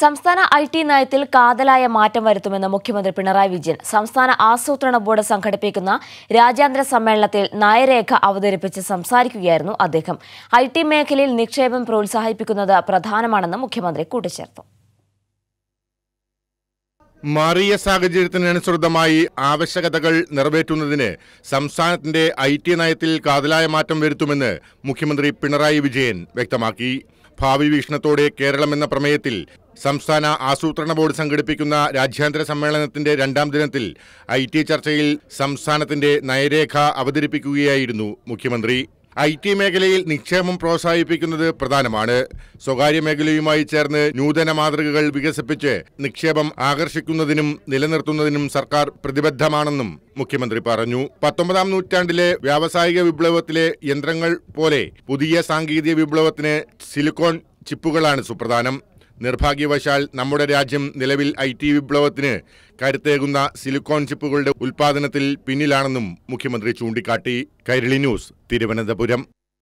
സംസ്ഥാന I T നയത്തിൽ കാതലായ മാറ്റം വരുത്തുമെന്ന് മുഖ്യമന്ത്രി പിണറായി വിജയൻ സംസ്ഥാന ആസൂത്രണ ബോർഡ് സംഘടിപ്പിക്കുന്ന രാജ്യാന്തര സമ്മേളനത്തിൽ നയരേഖ അവതരിപ്പിച്ച് സംസാരിക്കുകയായിരുന്നു അദ്ദേഹം. ഐ ടി മേഖലയിൽ നിക്ഷേപം പ്രോത്സാഹിപ്പിക്കുന്നത് പ്രധാനമാണെന്ന് മുഖ്യമന്ത്രി കൂട്ടിച്ചേർത്തു. മാറിയ സാഹചര്യത്തിനനുസൃതമായി ആവശ്യകതകൾ നിറവേറ്റുന്നതിന് സംസ്ഥാനത്തിന്റെ ഐ ടി നയത്തിൽ കാതലായ മാറ്റം വരുത്തുമെന്ന് മുഖ്യമന്ത്രി പിണറായി വിജയൻ വ്യക്തമാക്കി. ഭാവി വീക്ഷണത്തോടെ കേരളം എന്ന പ്രമേയത്തിൽ സംസ്ഥാന ആസൂത്രണ ബോർഡ് സംഘടിപ്പിക്കുന്ന രാജ്യാന്തര സമ്മേളനത്തിന്റെ രണ്ടാം ദിനത്തിൽ ഐ ടി ചർച്ചയിൽ സംസ്ഥാനത്തിന്റെ നയരേഖ അവതരിപ്പിക്കുകയായിരുന്നു മുഖ്യമന്ത്രി. ഐ ടി മേഖലയിൽ നിക്ഷേപം പ്രോത്സാഹിപ്പിക്കുന്നത് പ്രധാനമാണ്. സ്വകാര്യ മേഖലയുമായി ചേർന്ന് നൂതന മാതൃകകൾ വികസിപ്പിച്ച് നിക്ഷേപം ആകർഷിക്കുന്നതിനും നിലനിർത്തുന്നതിനും സർക്കാർ പ്രതിബദ്ധമാണെന്നും മുഖ്യമന്ത്രി പറഞ്ഞു. പത്തൊമ്പതാം നൂറ്റാണ്ടിലെ വ്യാവസായിക വിപ്ലവത്തിലെ യന്ത്രങ്ങൾ പോലെ പുതിയ സാങ്കേതിക വിപ്ലവത്തിന് സിലിക്കോൺ ചിപ്പുകളാണ് സുപ്രധാനം. നിർഭാഗ്യവശാൽ നമ്മുടെ രാജ്യം നിലവിൽ ഐ ടി വിപ്ലവത്തിന് കരുത്തേകുന്ന സിലിക്കോൺ ചിപ്പുകളുടെ ഉൽപാദനത്തിൽ പിന്നിലാണെന്നും മുഖ്യമന്ത്രി ചൂണ്ടിക്കാട്ടി. കൈരളി ന്യൂസ് തിരുവനന്തപുരം.